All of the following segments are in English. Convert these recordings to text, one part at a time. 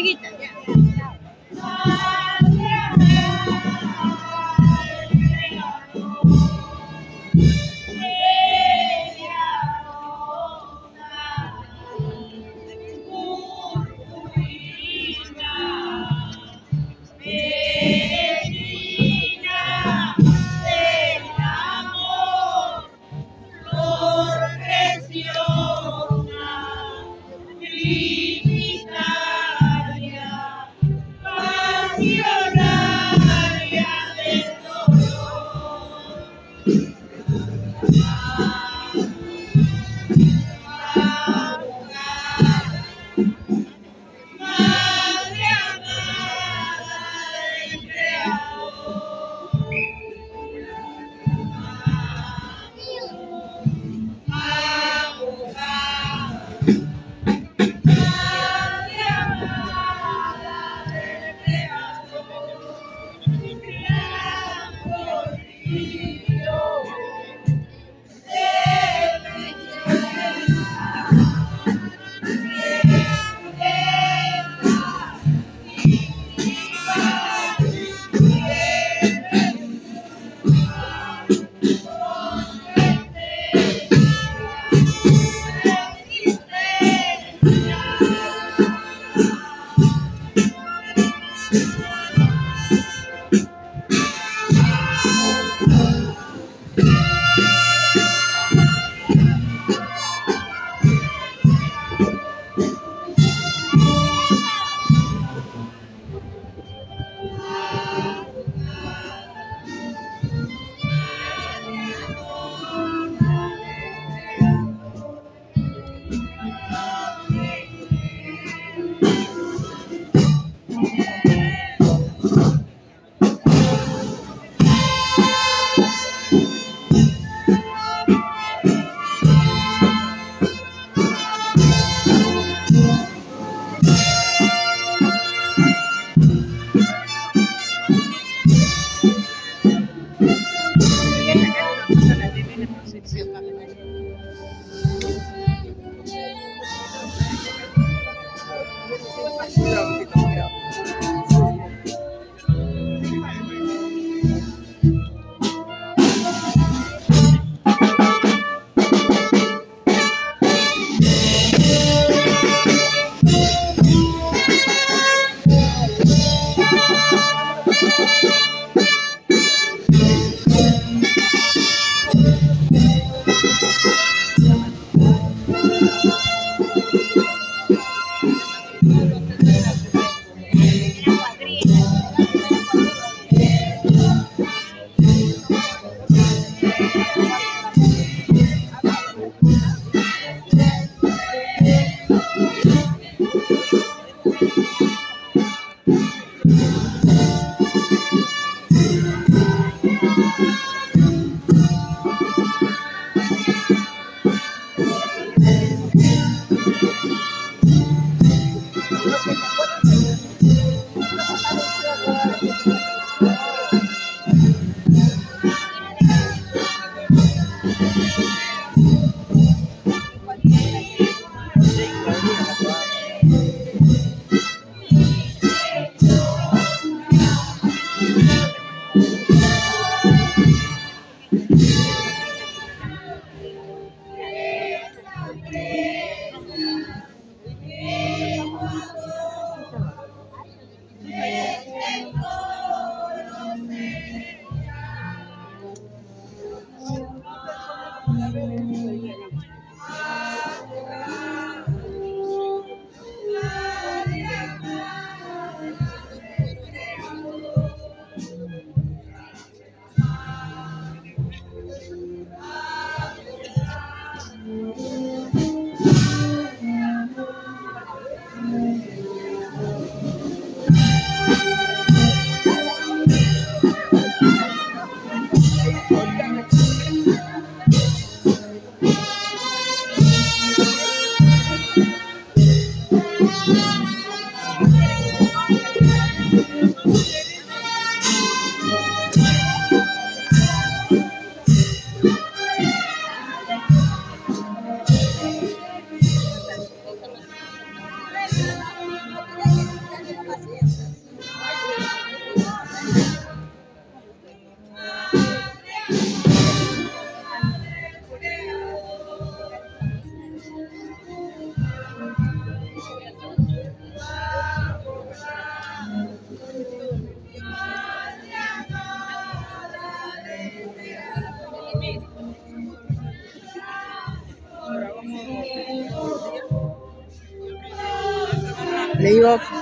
amiguita. New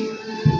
Thank